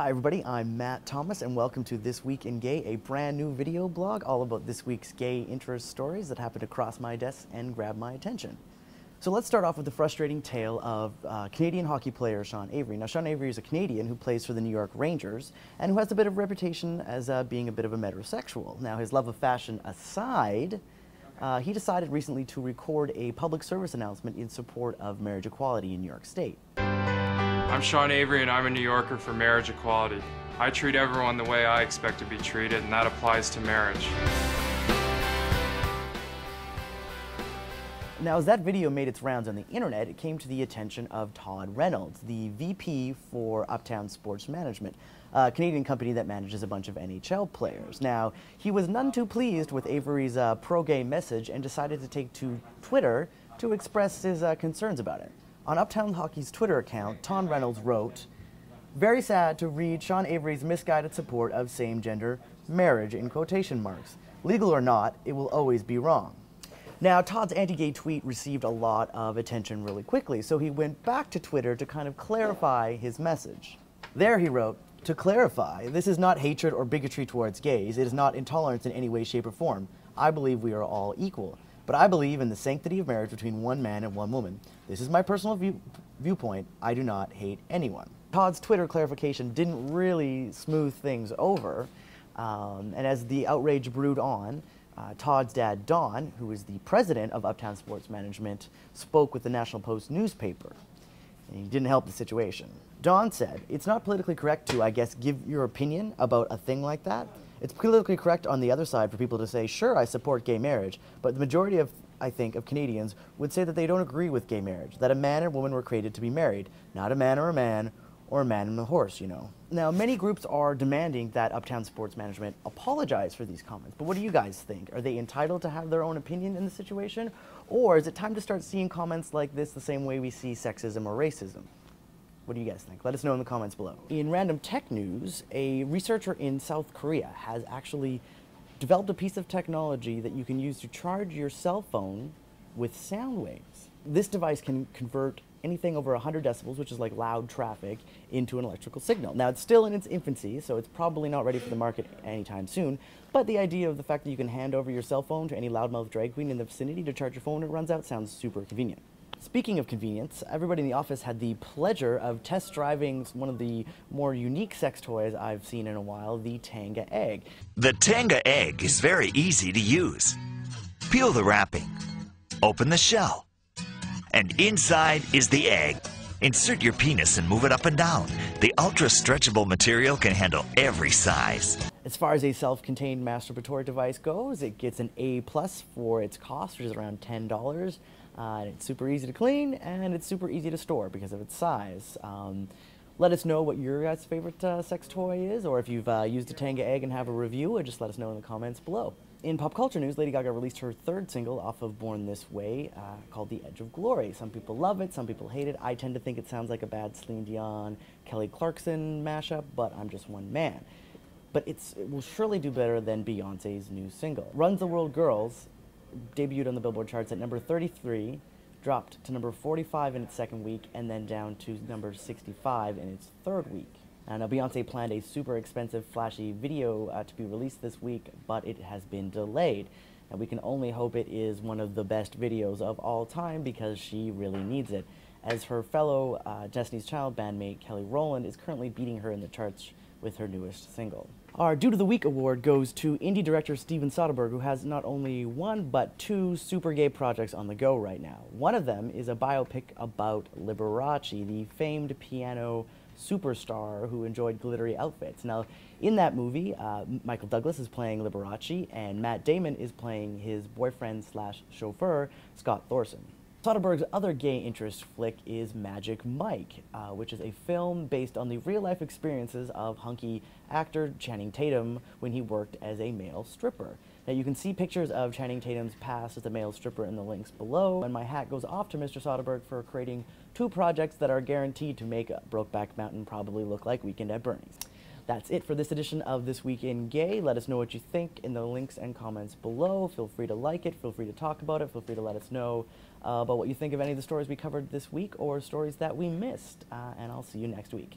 Hi everybody, I'm Matt Thomas and welcome to This Week in Gay, a brand new video blog all about this week's gay interest stories that happened to cross my desk and grab my attention. So let's start off with the frustrating tale of uh, Canadian hockey player Sean Avery. Now Sean Avery is a Canadian who plays for the New York Rangers and who has a bit of reputation as uh, being a bit of a metrosexual. Now his love of fashion aside, uh, he decided recently to record a public service announcement in support of marriage equality in New York State. I'm Sean Avery and I'm a New Yorker for marriage equality. I treat everyone the way I expect to be treated and that applies to marriage. Now, as that video made its rounds on the internet, it came to the attention of Todd Reynolds, the VP for Uptown Sports Management, a Canadian company that manages a bunch of NHL players. Now, he was none too pleased with Avery's uh, pro-gay message and decided to take to Twitter to express his uh, concerns about it. On Uptown Hockey's Twitter account, Tom Reynolds wrote, Very sad to read Sean Avery's misguided support of same gender marriage in quotation marks. Legal or not, it will always be wrong. Now, Todd's anti gay tweet received a lot of attention really quickly, so he went back to Twitter to kind of clarify his message. There he wrote, To clarify, this is not hatred or bigotry towards gays, it is not intolerance in any way, shape, or form. I believe we are all equal. But I believe in the sanctity of marriage between one man and one woman. This is my personal view, viewpoint. I do not hate anyone. Todd's Twitter clarification didn't really smooth things over. Um, and as the outrage brewed on, uh, Todd's dad, Don, who is the president of Uptown Sports Management, spoke with the National Post newspaper. And he didn't help the situation. Don said, It's not politically correct to, I guess, give your opinion about a thing like that. It's politically correct on the other side for people to say, sure, I support gay marriage, but the majority of, I think, of Canadians would say that they don't agree with gay marriage, that a man and woman were created to be married, not a man or a man, or a man and a horse, you know. Now, many groups are demanding that Uptown Sports Management apologize for these comments, but what do you guys think? Are they entitled to have their own opinion in the situation? Or is it time to start seeing comments like this the same way we see sexism or racism? What do you guys think? Let us know in the comments below. In random tech news, a researcher in South Korea has actually developed a piece of technology that you can use to charge your cell phone with sound waves. This device can convert anything over 100 decibels, which is like loud traffic, into an electrical signal. Now, it's still in its infancy, so it's probably not ready for the market anytime soon, but the idea of the fact that you can hand over your cell phone to any loudmouth drag queen in the vicinity to charge your phone when it runs out sounds super convenient. Speaking of convenience, everybody in the office had the pleasure of test driving one of the more unique sex toys I've seen in a while, the Tenga Egg. The Tenga Egg is very easy to use. Peel the wrapping, open the shell, and inside is the egg. Insert your penis and move it up and down. The ultra stretchable material can handle every size. As far as a self-contained masturbatory device goes, it gets an A plus for its cost, which is around $10. Uh, it's super easy to clean and it's super easy to store because of its size. Um, let us know what your guys' favorite uh, sex toy is, or if you've uh, used a Tenga egg and have a review, or just let us know in the comments below. In pop culture news, Lady Gaga released her third single off of Born This Way uh, called The Edge of Glory. Some people love it, some people hate it. I tend to think it sounds like a bad Celine Dion, Kelly Clarkson mashup, but I'm just one man. But it will surely do better than Beyonce's new single. Runs the World Girls debuted on the Billboard charts at number 33, dropped to number 45 in its second week, and then down to number 65 in its third week. Uh, now, Beyonce planned a super expensive, flashy video uh, to be released this week, but it has been delayed. And we can only hope it is one of the best videos of all time because she really needs it. As her fellow uh, Destiny's Child bandmate Kelly Rowland is currently beating her in the charts with her newest single. Our Dude of the Week award goes to indie director Steven Soderbergh, who has not only one but two super gay projects on the go right now. One of them is a biopic about Liberace, the famed piano superstar who enjoyed glittery outfits. Now, in that movie, uh, Michael Douglas is playing Liberace, and Matt Damon is playing his boyfriend slash chauffeur, Scott Thorson. Soderbergh's other gay interest flick is Magic Mike, uh, which is a film based on the real-life experiences of hunky actor Channing Tatum when he worked as a male stripper. Now you can see pictures of Channing Tatum's past as a male stripper in the links below, and my hat goes off to Mr. Soderbergh for creating two projects that are guaranteed to make Brokeback Mountain probably look like Weekend at Bernie's. That's it for this edition of This Week in Gay. Let us know what you think in the links and comments below. Feel free to like it, feel free to talk about it, feel free to let us know about what you think of any of the stories we covered this week or stories that we missed. Uh, and I'll see you next week.